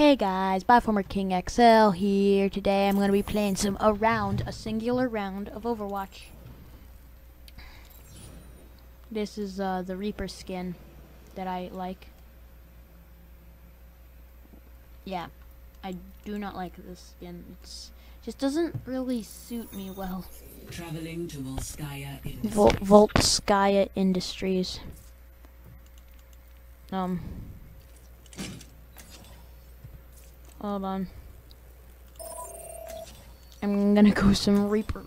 Hey guys, Bioformer King XL here. Today I'm going to be playing some a round, a singular round of Overwatch. This is uh, the Reaper skin that I like. Yeah, I do not like this skin. It's just doesn't really suit me well. Traveling to Volskaya Industries. Vol Voltskaya Industries. Um. Hold on. I'm gonna go some Reaper.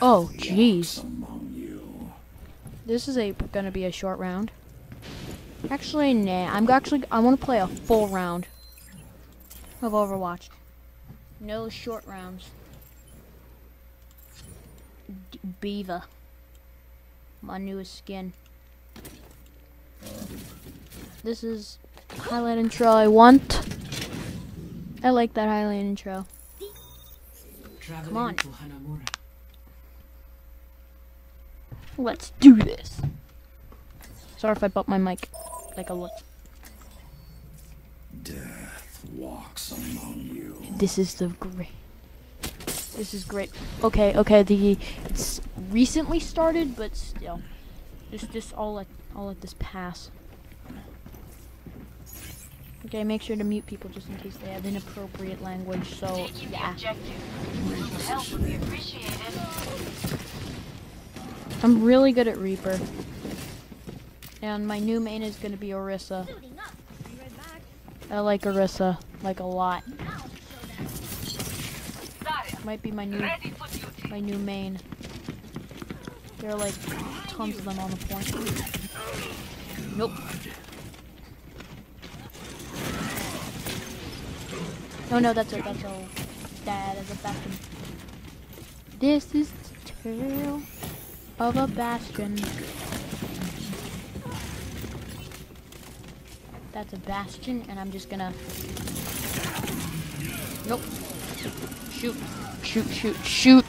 Oh, jeez. This is a gonna be a short round. Actually, nah. I'm actually I want to play a full round of Overwatch. No short rounds. D Beaver. My newest skin. This is highlight intro I want. I like that highlight intro. Traveling on. Hanamura. Let's do this. Sorry if I bumped my mic. Like a look. Death walks among you. This is the great. This is great. Okay, okay. The it's recently started, but still, just just all let all let this pass. Okay, make sure to mute people just in case they have inappropriate language. So yeah, objective. Help would be appreciated. I'm really good at Reaper, and my new main is gonna be Orisa. I like Orisa like a lot. Might be my new Ready for duty. my new main. There are like tons of them on the point. Nope. Oh no, that's a that's a that is a bastion. This is the tale of a bastion. That's a bastion, and I'm just gonna. Nope. Shoot. Shoot, shoot, shoot.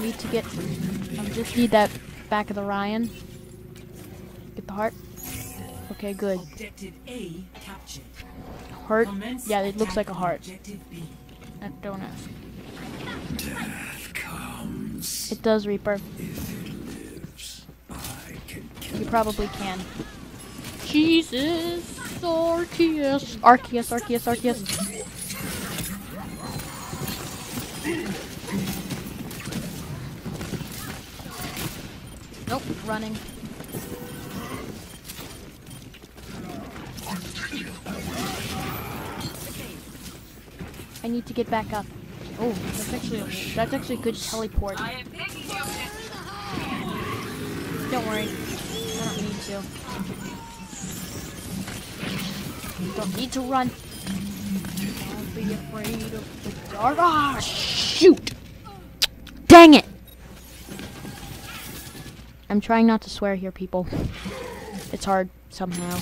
Need to get. I just need that back of the Ryan. Get the heart. Okay, good. Heart? Yeah, it looks like a heart. A donut. It does Reaper. You probably can. Jesus! Arceus! Arceus, Arceus, Arceus! Nope, running. I need to get back up. Oh, that's actually a, that's actually a good teleport. I am taking the objective. Don't worry. I don't need to. Don't need to run. Don't be afraid of the dark. Ah, shoot! Dang it! I'm trying not to swear here, people. It's hard somehow.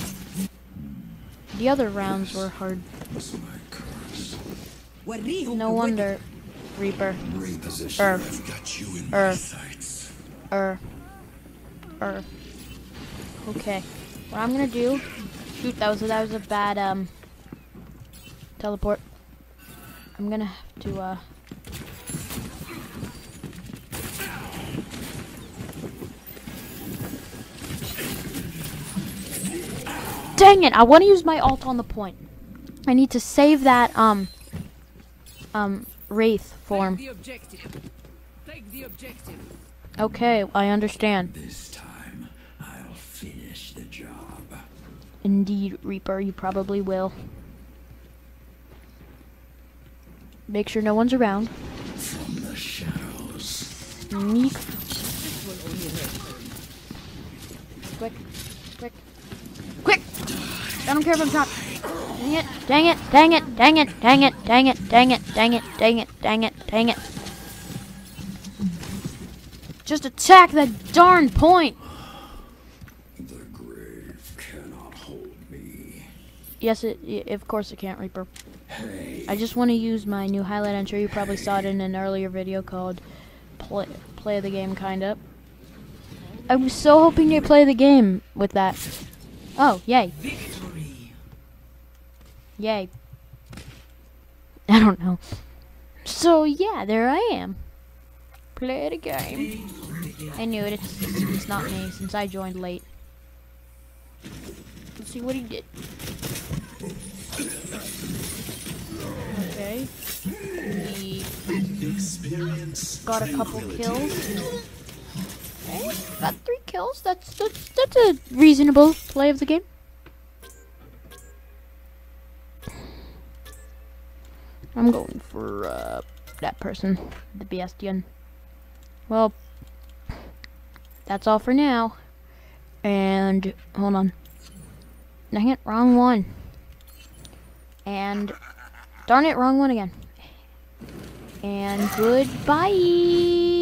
The other rounds were hard. It's my curse. No wonder, Reaper. Er. I've got you in Er. Er. Er. Okay. What I'm gonna do? Shoot, that was that was a bad um teleport. I'm gonna have to uh. Dang it! I want to use my alt on the point. I need to save that um um wraith form. the objective. Take the objective. Okay, I understand. This time, I'll finish the job. Indeed, Reaper, you probably will. Make sure no one's around. From the shadows. Sneak. Quick. Quick. Quick! I don't care if I'm shot. Dang it, dang it, dang it, dang it, dang it, dang it, dang it, dang it, dang it, dang it, dang it. Just attack that darn point! The grave cannot hold me. Yes, it, of course it can't, Reaper. Hey, I just want to use my new highlight entry. You probably saw it in an earlier video called "Play Play the Game," kinda. I was so hoping to play the game with that. Oh, yay. Yay. I don't know. So, yeah, there I am. Play the game. I knew it. It's, it's not me since I joined late. Let's see what he did. Okay. He got a couple kills. Okay, got three kills. That's that's that's a reasonable play of the game. I'm going for uh, that person, the Bastion. Well, that's all for now. And hold on. Dang it, wrong one. And darn it, wrong one again. And goodbye.